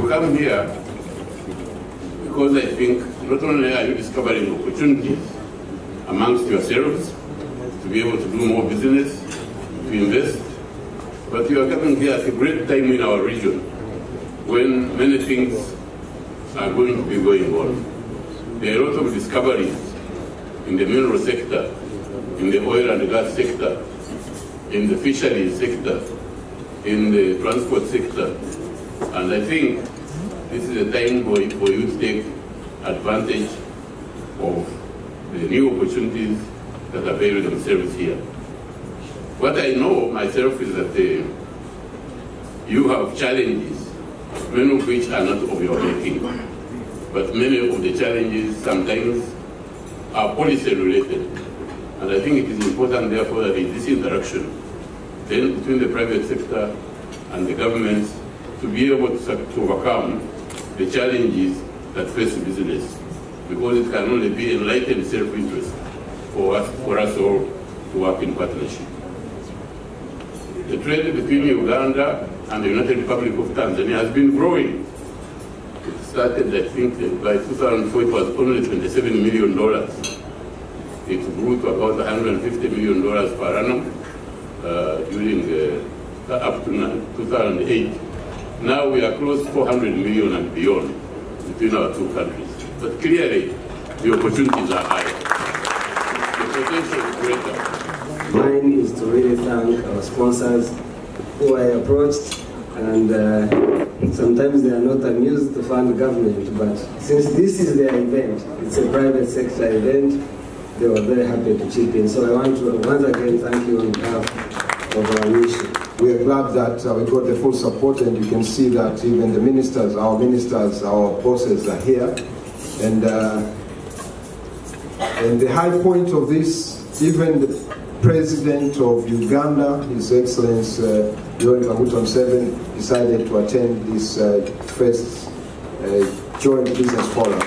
come here because I think not only are you discovering opportunities amongst yourselves to be able to do more business, to invest, but you are coming here at a great time in our region when many things are going to be going on. There are a lot of discoveries in the mineral sector, in the oil and gas sector, in the fisheries sector, in the transport sector. And I think this is a time for, for you to take advantage of the new opportunities that are avail themselves here. What I know myself is that uh, you have challenges, many of which are not of your making. But many of the challenges sometimes are policy related. And I think it is important, therefore, that in this interaction then between the private sector and the governments to be able to, to overcome the challenges that face business. Because it can only be enlightened self-interest for us, for us all to work in partnership. The trade between Uganda and the United Republic of Tanzania has been growing. It started, I think, by 2004 it was only $27 million. It grew to about $150 million per annum uh, during uh, up to 2008. Now we are close to 400 million and beyond between our two countries. But clearly, the opportunities are higher. The potential is greater. Mine is to really thank our sponsors who I approached and uh, sometimes they are not amused to fund government, but since this is their event, it's a private sector event, they were very happy to chip in. So I want to once again thank you on behalf of our. We are glad that uh, we got the full support and you can see that even the ministers, our ministers, our bosses are here. And, uh, and the high point of this, even the President of Uganda, His Excellency uh, Yoweri Kaguta decided to attend this uh, first uh, joint business forum.